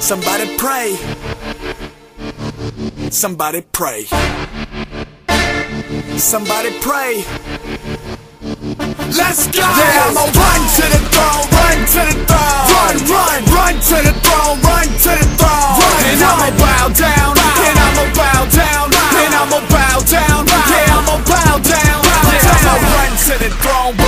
Somebody pray. Somebody pray. Somebody pray. Let's go! Yeah, I'ma run to the throne, run to the throne. Run, run, run to the throne, run to the throne. Run, and I'ma bow down, and I'ma bow down, and I'ma bow down. Yeah, I'ma bow down. Yeah, I'ma run to the throne, but my feet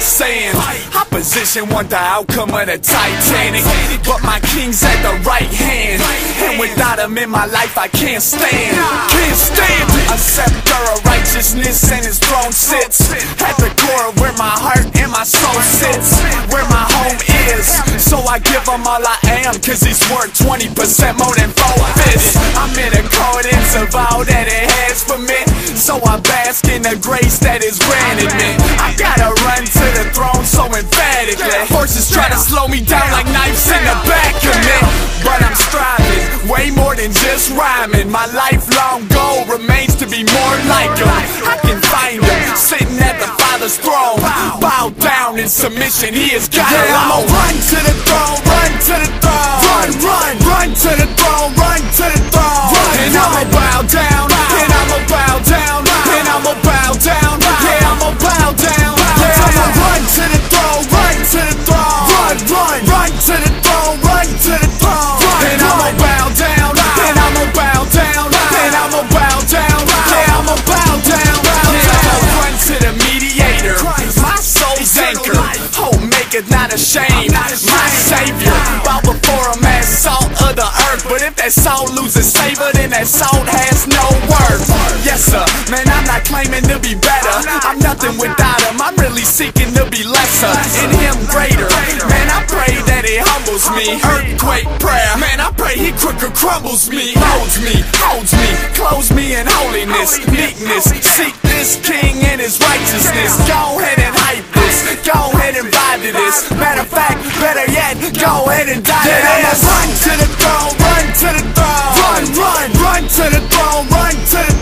sand. Opposition want the outcome of the Titanic, but my king's at the right hand. And without him in my life, I can't stand. Can't stand it. A scepter of righteousness and his throne sits at the core of where my heart and my soul sits, where my home is. So I give him all I am, cause he's worth 20% more than forfeited. I'm in accordance of all that it has for me. So I bask in the grace that is granted me. Forces try to slow me down like knives in the back of me. But I'm striving, way more than just rhyming. My lifelong goal remains to be more like him. I can find him sitting at the Father's throne. Bow down in submission, he has got yeah, it I'ma run to that salt loses savor, then that salt has no worth. Yes, sir, man, I'm not claiming to be better. I'm nothing without him, I'm really seeking to be lesser. In him, greater. Man, I pray that he humbles me. Earthquake prayer, man, I pray he quicker crumbles me. Molds me, holds me, clothes me in holiness, meekness. Seek this king and his righteousness. Go ahead and hype this. Go ahead and vibe to this. Matter of fact, better yet, go ahead and die to this. Run to the throne, to the throne. Run, run, run to the throne, run to the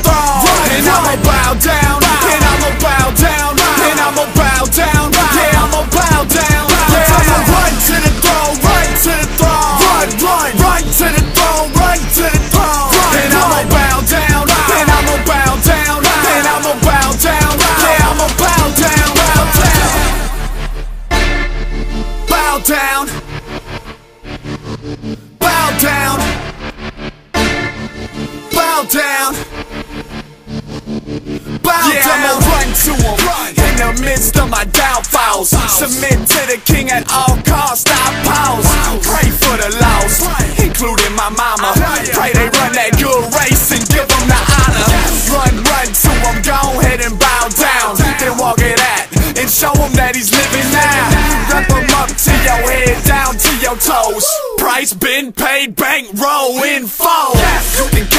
midst of my downfalls. Submit to the king at all costs. I pause. Pray for the lost, including my mama. Pray they run that good race and give them the honor. Run, run to him, go ahead and bow down. Then walk it at and show him that he's living now. Wrap him up to your head, down to your toes. Price been paid, bank roll in full.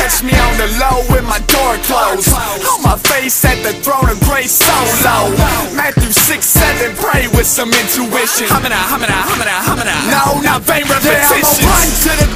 Catch me on the low with my door closed. On my face at the throne of grace solo. Matthew 6, 7, pray with some intuition. Humana, humana, humana, humana. No, not vain repetitions. Yeah, run to the